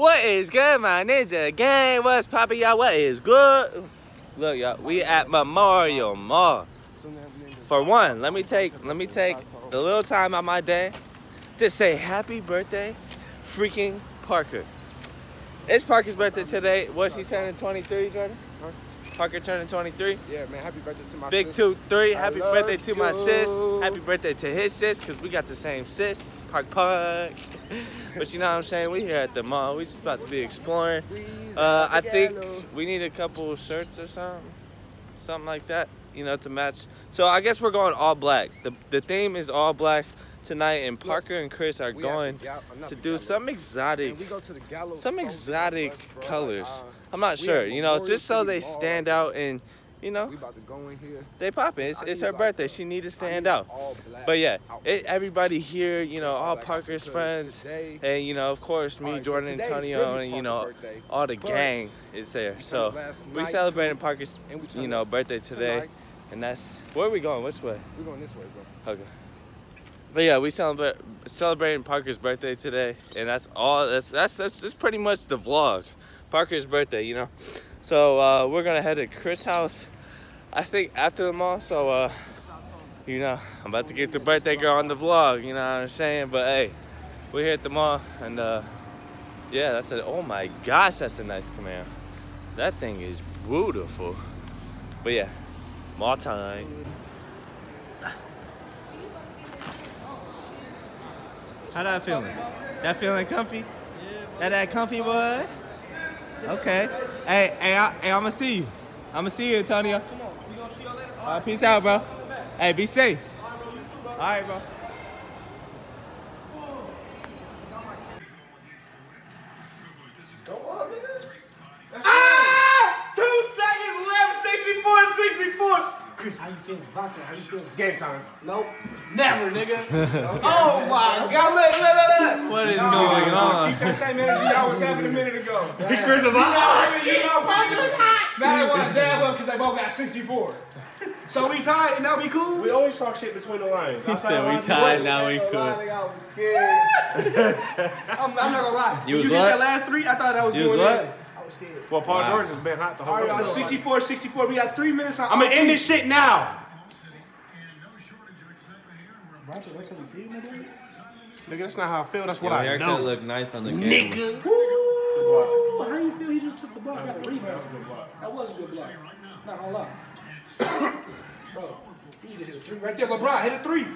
What is good, my ninja gang? What's poppin', y'all? What is good? Look, y'all, we at Memorial Mall. For one, let me take let me take the little time out my day to say happy birthday, freaking Parker. It's Parker's birthday today. What's he turning 23, Jordan? Parker turning 23. Yeah, man, happy birthday to my Big sis. two, three. Happy birthday to my sis. Happy birthday to his sis, because we got the same sis. Park Park. but you know what I'm saying? We here at the mall. We just about to be exploring. Uh, I think we need a couple shirts or something. Something like that, you know, to match. So I guess we're going all black. The, the theme is all black tonight, and Parker and Chris are going uh, to do some exotic And we go to the Gallo some exotic colors. Uh, I'm not sure, you know, just so they stand out and, you know, we about to go in here. they popping. It's, it's her birthday. a- She need to stand out. But yeah, it, everybody here, you know, all Parker's friends, and you know, of course, me, Jordan, Antonio, and you know, all the gang is there. So we celebrating Parker's, you know, birthday today, and that's where are we going? Which way? We're going this way, bro. Okay. But yeah, we celebrate celebrating Parker's birthday today, and that's all. That's that's that's, that's pretty much the vlog. Parker's birthday, you know. So uh, we're gonna head to Chris' house. I think after the mall. So uh, you know, I'm about to get the birthday girl on the vlog. You know what I'm saying? But hey, we're here at the mall, and uh, yeah, that's a. Oh my gosh, that's a nice Camaro. That thing is beautiful. But yeah, mall time. How that feeling? That feeling comfy? That that comfy boy? Okay. Hey, hey, I, hey, I'ma see you. I'ma see you, Antonio. All right, peace out, bro. Hey, be safe. All right, bro. Chris, how you feeling? Vontay, how you feeling? Game time. Nope. Never, nigga. Oh my God! Look, look, look, look. What is going on? Keep that same energy I was having a minute ago. Chris is like, You know, Now they want damn well because they both got 64. So we tied and now we cool? We always talk shit between the lines. He said we tied, now we cool. I was scared. I'm, I'm not gonna lie. You when was you hit what? that last three, I thought that was You was what? in. I was scared. Well, Paul Wow. George has been hot the whole All right, time. 64, 64. We got three minutes on I'm gonna end this shit now. Vontay, that's how you feel, nigga? Nigga, that's not how I feel. That's what Your I haircut know. look nice on the camera. Nigga. Woo! How you feel? He just took the block. Got a rebound. That was a good block. Not gonna lie. Bro, you need to hit a three. Right there, LeBron, hit a three.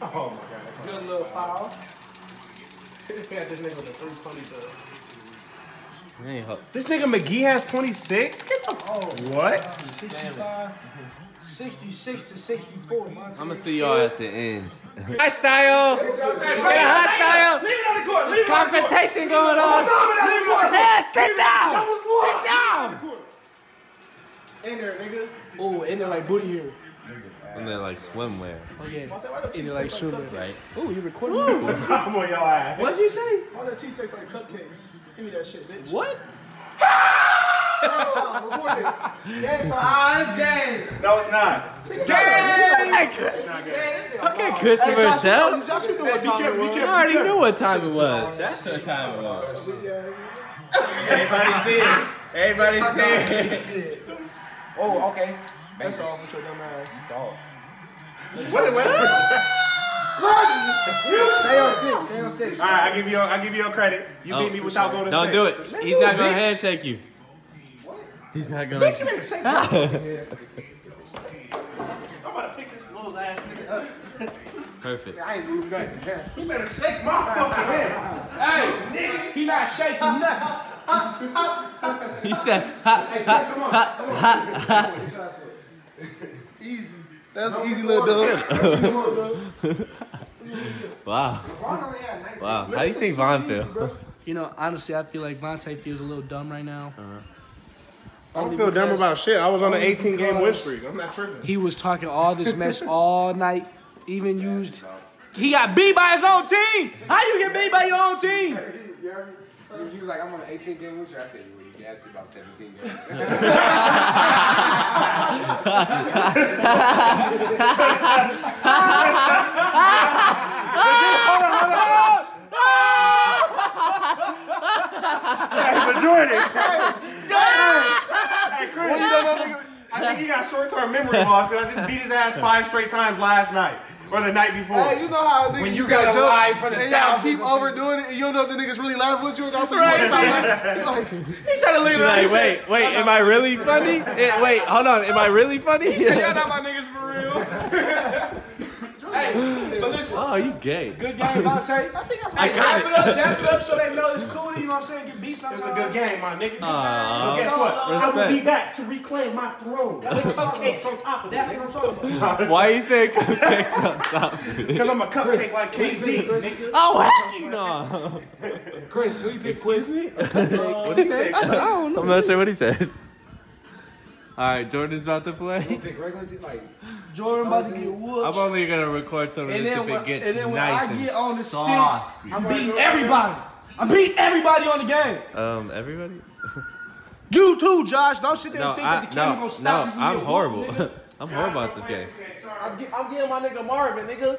Oh my god. Good little foul. He this nigga with a three twenty Hey, This nigga McGee has 26? Get the Oh, What? 65, 66 to 64. I'm gonna see y'all at the end. Hi, style. Hi, style. Leave it on the court. Leave There's it on the court. competition going on. Leave it on the court. Yeah, sit down. Sit down. In there, nigga. Oh, in there like booty here. And they're like swimwear, Oh, yeah. In there like swimmer. right? Oh, you recording? I'm on your ass. What'd you say? Why that cheese tastes like cupcakes? Give me that shit, bitch. What? Game record this. Game time. Ah, it's game. No, it's not. Hey, Chris. Okay, Christopher Josh, Shell. Josh, you know what time it was. I already knew what time it was. That's what time it was. Everybody see it. Everybody see it. Oh, okay. That's all with your dumb ass. What? What? Stay on stick. Stay on stick. All right, I give you. I give you a credit. You beat me oh, without going to stage. Don't state. do it. He's not gonna handshake you. What? He's not gonna. I'm about to pick this little ass nigga up. Perfect. I ain't moving nothing. You better shake my fucking hand. Hey, nigga, he not shaking nothing. He said, ha, Come on. ha, Easy. That's an easy little dub. wow, Ron only had 19. wow. How do you think Vaughn feel? You know, honestly, I feel like Vontay feels a little dumb right now. Uh-huh. I don't feel dumb about shit. I was on an 18 game win streak. I'm not tripping. He was talking all this mess all night, even used. He got beat by his own team. How you get beat by your own team? You heard? He was like, I'm on an 18 game win streak. I said, gassed about 17 minutes. hey, majority. Hey, hey, Chris. Well, you know, I think he got short-term memory loss because I just beat his ass five straight times last night or the night before. Hey, you know how a nigga When you you got gotta joke lie in front of and y'all keep overdoing it and you don't know if the niggas really laughing with you and also right. you want to He started looking at me. Like, wait, wait, am I really funny? Wait, hold on, am I really funny? He said, y'all not my niggas for real. hey, but listen. Oh, you gay. Good game, Vontay. I think that's I Hey, got dap it. it up, dap it up so they know it's cool. You know what I'm saying? Get beat It sometimes. was a good game, my nigga. Aw. but guess what? I will be back to reclaim my throne with cupcakes on top of it. That's what I'm talking about. Why you say cupcakes on top of it? Because I'm a cupcake like KD, nigga. Oh, heck you no. Chris, who you pick? Quiz me? What he say? I'm not sure what he said. All right, Jordan's about to play. Pick regular team, like Jordan about to get I'm only gonna record some of And this if when, it gets and then when nice I and get on the saucy. sticks, I'm beating everybody. I'm beating everybody on the game. Um, everybody? You too, Josh. Don't sit there No, and think I, that the camera no, gonna stop no, you from I'm getting horrible. whooped. I'm horrible at this game. I'm, get, I'm getting my nigga Marvin, nigga.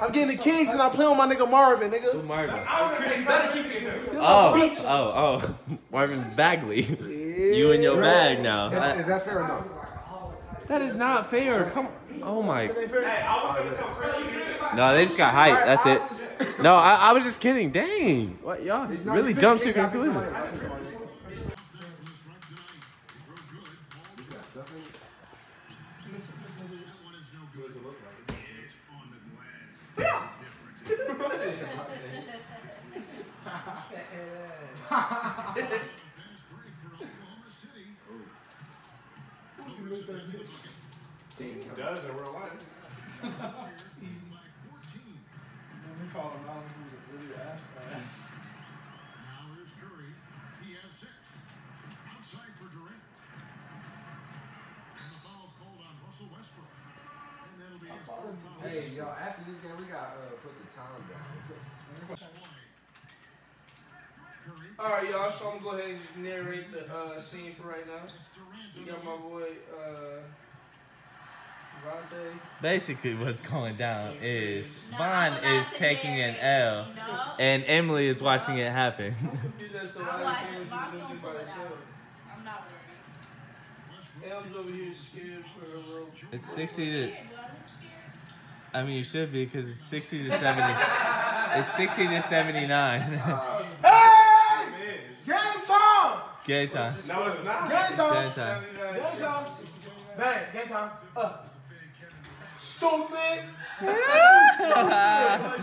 I'm getting the Kings and I'm playing with my nigga Marvin, nigga. Who Marvin? You better keep it. Oh, oh, oh, Marvin Bagley. You in your bag now. is, That- is that fair or no? that is not fair. Come, on. oh my. No, they just got hyped. That's it. No, I, I was just kidding. Dang, what y'all No, really you pick jumped to Kings, I pick conclusion. somebody else. I pick somebody else. Does in. We call him out who's a really ass man. Now here's Curry. He has six. Outside for Durant. And the foul called on Russell Westbrook. And that'll be his fourth foul. Hey, yo, after this game, we got uh, put the time down. All right, y'all. So I'm gonna go ahead and just narrate the uh, scene for right now. It's We got my boy uh, Vontay. Basically, what's going down is No, Vaughn I'm is taking an. L, No. and Emily is watching it happen. He's just the I'm right watching. thing just gonna simply pull by it out. I'm not worried. Elm's over here scared for her rope. It's 60 to. I? I mean, you should be because it's 60 to 70. it's 60 to 79. Hey! Game time! Game time. No, it's not. Game time! Game time. Game time! Bang, game time. Uh. Stupid!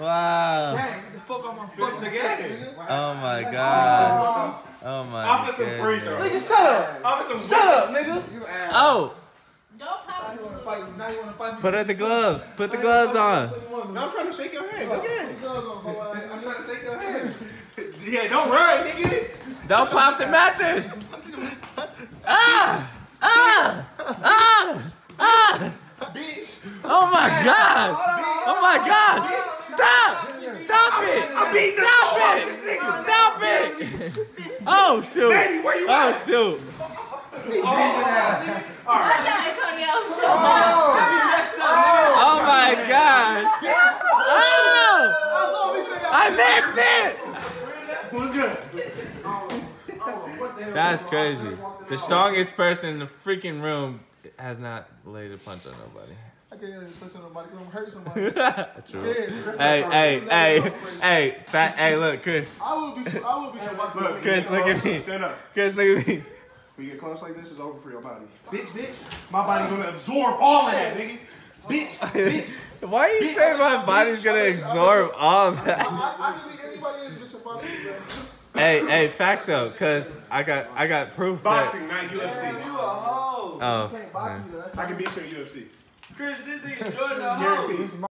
Wow. Bang, get the fuck off my fucking the face, game. nigga. Oh my god. Uh-huh. Oh my Offer some free goodness. throws. Nigga, shut up! Offer some Shut up, nigga! You ass. Oh, Don't Now pop you wanna fight me. Now you wanna fight me. put on the gloves. Put the gloves on. No, I'm trying to shake your hand. Go ahead. I'm I'm trying to shake your hand. yeah, don't run, nigga. Don't pop the mattress. Ah! Ah! Ah! Ah! Bitch. Oh my god! Oh my god! Stop! Stop it! I'm beating the Stop it! Stop it! Oh shoot! Baby, where you Oh shoot! Watch out, Antonio. Oh my gosh! Oh! oh. I missed it! Who's good? That's crazy. The strongest person in the freaking room has not laid a punch on nobody. I can't touch nobody because I'm hurt somebody. True. Hey, hey, hey, hey, fat, hey, look, Chris. I will beat you. I will beat your box. Look, Chris, look at me. Stand up. Chris, look at me. When you get close like this, it's over for your body. Bitch, bitch. My body's gonna absorb all of that, nigga. Bitch, bitch. Why are you saying my body's gonna absorb all of that? I, I can beat anybody in this bitch box. Hey, hey, facts though, cause I got, I got proof that. Boxing, not UFC. You a hoe. Oh, You can't box me though. That's I can beat you in UFC. Chris, this nigga Jordan a hoe.